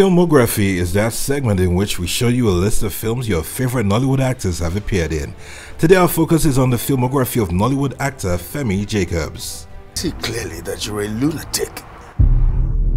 Filmography is that segment in which we show you a list of films your favorite Nollywood actors have appeared in. Today our focus is on the filmography of Nollywood actor Femi Jacobs. See clearly that you're a lunatic.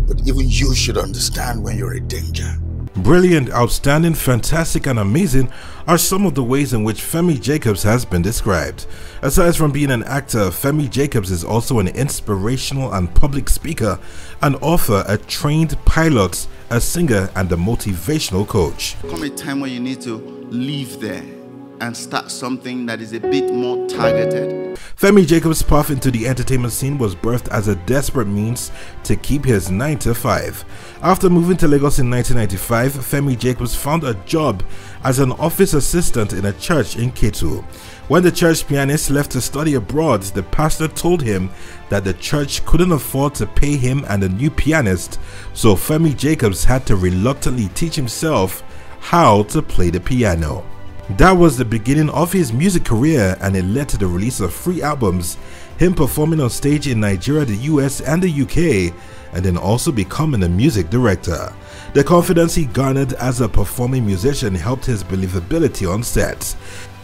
But even you should understand when you're in danger. Brilliant, outstanding, fantastic, and amazing are some of the ways in which Femi Jacobs has been described. Aside from being an actor, Femi Jacobs is also an inspirational and public speaker, an author, a trained pilot, a singer, and a motivational coach. Come a time when you need to leave there and start something that is a bit more targeted. Femi Jacobs' path into the entertainment scene was birthed as a desperate means to keep his 9 to 5. After moving to Lagos in 1995, Femi Jacobs found a job as an office assistant in a church in Ketu. When the church pianist left to study abroad, the pastor told him that the church couldn't afford to pay him and a new pianist, so Femi Jacobs had to reluctantly teach himself how to play the piano. That was the beginning of his music career and it led to the release of three albums, him performing on stage in Nigeria, the US and the UK, and then also becoming a music director. The confidence he garnered as a performing musician helped his believability on set.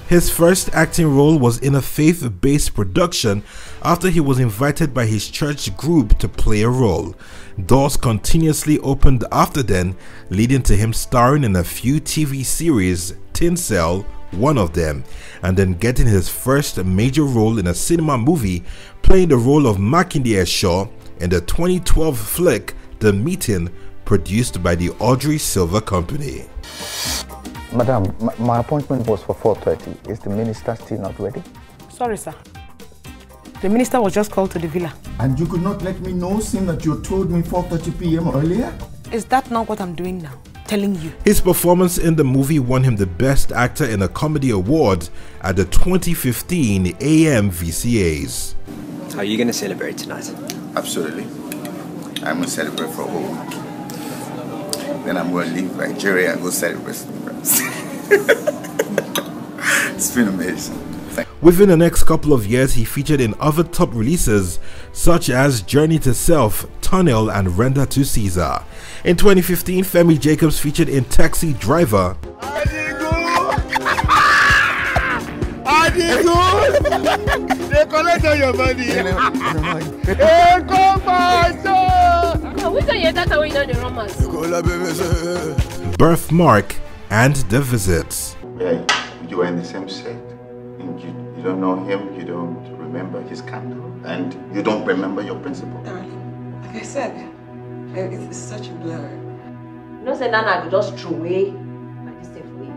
His first acting role was in a faith-based production after he was invited by his church group to play a role. Doors continuously opened after then, leading to him starring in a few TV series, Tinsel, one of them, and then getting his first major role in a cinema movie, playing the role of Makinde Esho in the 2012 flick The Meeting, produced by the Audrey Silva Company. Madam, my, my appointment was for 4.30. Is the minister still not ready? Sorry, sir. The minister was just called to the villa. And you could not let me know, seeing that you told me 4.30 p.m. earlier? Is that not what I'm doing now? Telling you. His performance in the movie won him the Best Actor in a Comedy Award at the 2015 AMVCAs. How are you going to celebrate tonight? Absolutely. I'm going to celebrate for a whole week. Then I'm going to leave Nigeria and go celebrate it's been amazing. Within the next couple of years, he featured in other top releases such as Journey to Self, Tunnel, and Render to Caesar. In 2015, Femi Jacobs featured in Taxi Driver. they collect all your money. Birthmark and The Visits. Yeah, you are in the same set. And you, you don't know him, you don't remember his candle, and you don't remember your principal. Darling, like I said, it's such a blur. You know, say Nana could just throw away my mistake away.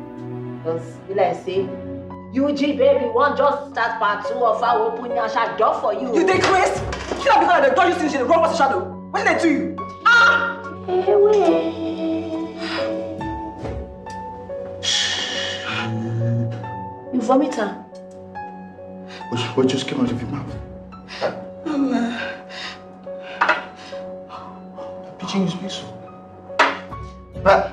Because, be like say, UG baby, one just start part two of our open your shot door for you. You take Chris? She not because they don't you see the wrong was shadow. What did they do you? You vomit her. What, what just came out of your mouth? Oh, uh... Pidgin is peaceful. But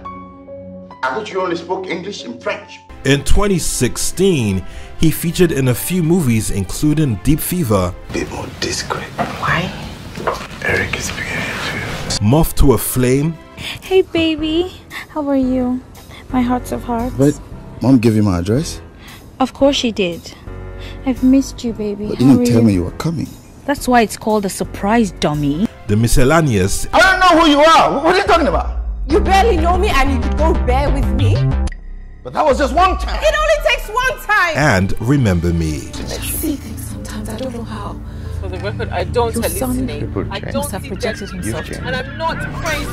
I thought you only spoke English and French. In 2016, he featured in a few movies including Deep Fever, Be more discreet. Why? Eric is beginning to. Moth to a Flame. Hey baby, how are you? My heart's of hearts. But mom gave you my address? Of course she did. I've missed you, baby. But you didn't tell you? me you were coming. That's why it's called a surprise dummy. The Miscellaneous. I don't know who you are. What are you talking about? You barely know me and you could go bear with me? But that was just one time. It only takes one time. And Remember Me. see things sometimes. I don't know how. For the record, I don't Your hallucinate. I don't have projected himself. And I'm not crazy.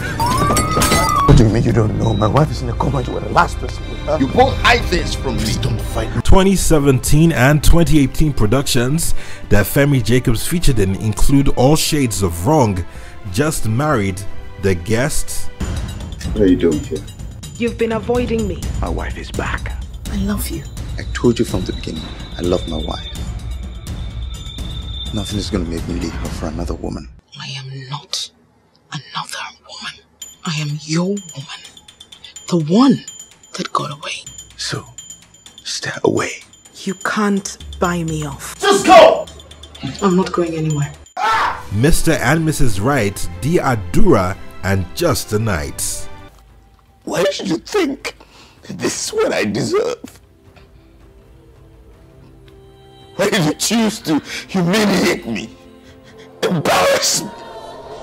What do you mean you don't know? My wife is in a coma. You were the last person. Huh? You both hide this from me. Don't fight. 2017 and 2018 productions that Femi Jacobs featured in include All Shades of Wrong, Just Married, The Guest. What are you doing here? You've been avoiding me. My wife is back. I love you. I told you from the beginning, I love my wife. Nothing is going to make me leave her for another woman. I am not another woman. I am your woman. The one that got away. So, stay away. You can't buy me off. Just go! I'm not going anywhere. Mr. and Mrs. Right, Di Adura, and Just the Nights. Why should you think that this is what I deserve? Why did you choose to humiliate me? Embarrass me?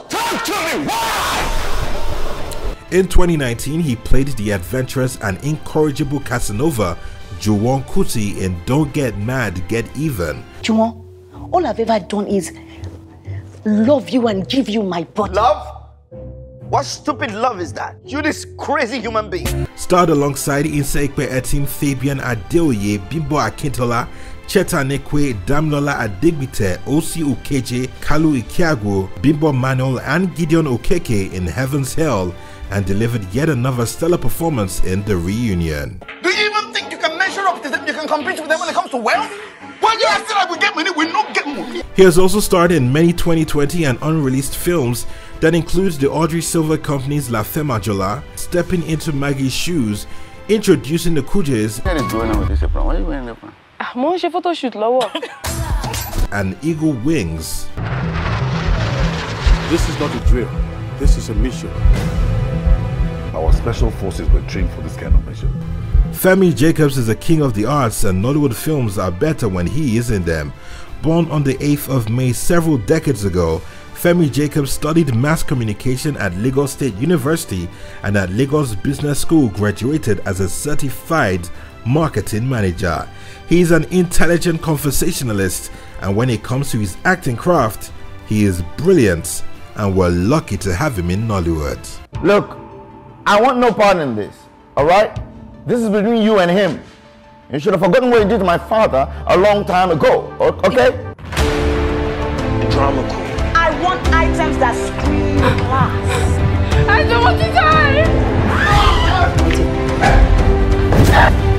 Talk to me! Why? In 2019, he played the adventurous and incorrigible Casanova, Juwon Kuti in Don't Get Mad, Get Even. Juwon, all I've ever done is love you and give you my body. Love? What stupid love is that? You this crazy human being. Starred alongside Nse Ikpe-Etim, Fabian Adeoye, Bimbo Akintola, Chet Anekwe, Damilola Adegbite, OC Ukeje, Kalu Ikeagwu, Bimbo Manuel, and Gideon Okeke in Heaven's Hell, and delivered yet another stellar performance in the reunion. Do you even think you can measure up to them? You can compete with them when it comes to wealth? Why you asking like we get money? We not get money. He has also starred in many 2020 and unreleased films that includes the Audrey Silva Company's La Femme Anjola, stepping into Maggie's shoes, introducing the Kujus. What is going on with this apron? Why are you wearing the apron? Mo and Eagle Wings. This is not a drill. This is a mission. Our special forces were trained for this kind of mission. Femi Jacobs is a king of the arts and Nollywood films are better when he is in them. Born on the 8th of May several decades ago, Femi Jacobs studied mass communication at Lagos State University and at Lagos Business School graduated as a certified marketing manager. He is an intelligent conversationalist and when it comes to his acting craft, he is brilliant and we're lucky to have him in Nollywood. Look, I want no part in this, alright? This is between you and him. You should have forgotten what you did to my father a long time ago, okay? The drama queen. I want items that scream class. I don't want to die!